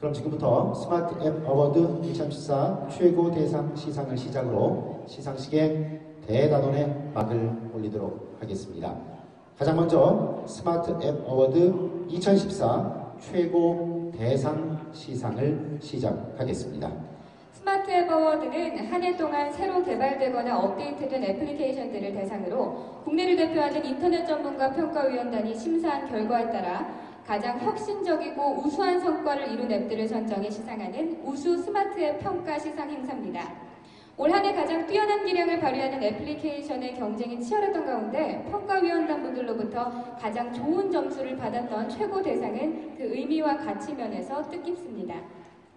그럼 지금부터 스마트 앱 어워드 2014 최고 대상 시상을 시작으로 시상식에 대단원의 막을 올리도록 하겠습니다. 가장 먼저 스마트 앱 어워드 2014 최고 대상 시상을 시작하겠습니다. 스마트 앱 어워드는 한 해 동안 새로 개발되거나 업데이트된 애플리케이션들을 대상으로 국내를 대표하는 인터넷 전문가 평가위원단이 심사한 결과에 따라 가장 혁신적이고 우수한 성과를 이룬 앱들을 선정해 시상하는 우수 스마트 앱 평가 시상 행사입니다. 올 한해 가장 뛰어난 기량을 발휘하는 애플리케이션의 경쟁이 치열했던 가운데 평가위원단 분들로부터 가장 좋은 점수를 받았던 최고 대상은 그 의미와 가치 면에서 뜻깊습니다.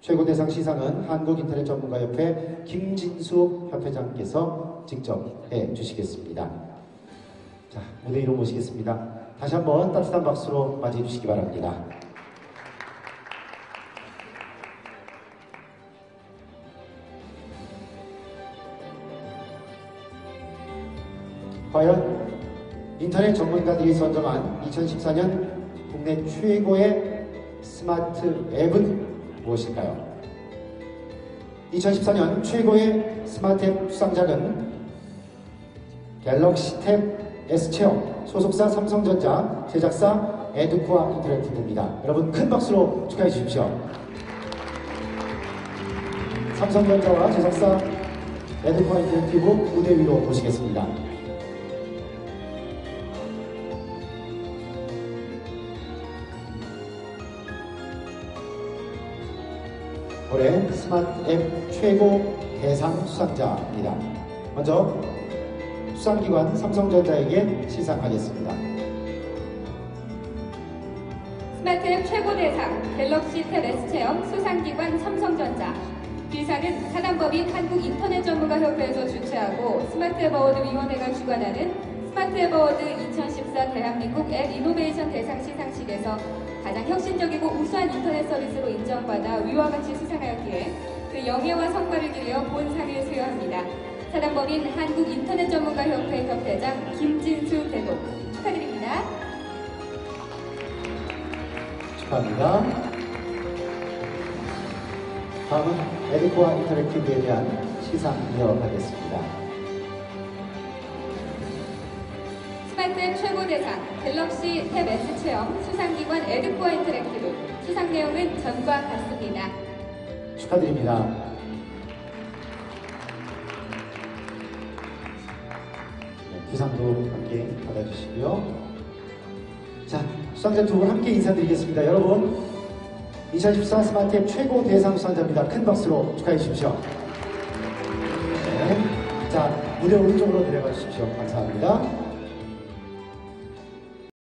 최고 대상 시상은 한국인터넷 전문가협회 김진수 협회장께서 직접 해 주시겠습니다. 자, 무대 위로 모시겠습니다. 다시 한번 따뜻한 박수로 맞이해 주시기 바랍니다. 과연 인터넷 전문가들이 선정한 2014년 국내 최고의 스마트 앱은 무엇일까요? 2014년 최고의 스마트 앱 수상작은 갤럭시 탭 S 체험 소속사 삼성전자 제작사 에듀코아 인터랙티브입니다. 여러분 큰 박수로 축하해 주십시오. 삼성전자와 제작사 에듀코아 인터랙티브 무대 위로 모시겠습니다. 올해 스마트 앱 최고 대상 수상자입니다. 먼저 수상기관 삼성전자에게 시상하겠습니다. 스마트 앱 최고 대상 갤럭시 탭 S 체험 수상기관 삼성전자 비상은 사단법인 한국인터넷전문가협회에서 주최하고 스마트 앱 어워드 위원회가 주관하는 스마트 앱 어워드 2014 대한민국 앱 이노베이션 대상 시상식에서 가장 혁신적이고 우수한 인터넷 서비스로 인정받아 위와 같이 수상하였기에 그 영예와 성과를 기리어 본상을 수여합니다. 사단법인 한국인터넷전문가협회 협회장 김진수 대독 축하드립니다. 축하합니다. 다음은 에듀코아 인터랙티브에 대한 시상 이어가겠습니다. 스마트 앱 최고 대상 갤럭시 탭 S 체험 수상기관 에듀코어 인터랙티브 수상 내용은 전과 같습니다. 축하드립니다. 부상도 함께 받아주시고요. 자, 수상자 두 분 함께 인사드리겠습니다. 여러분, 2014 스마트 앱 최고 대상 수상자입니다. 큰 박수로 축하해 주십시오. 네. 자, 무대 오른쪽으로 내려가 주십시오. 감사합니다.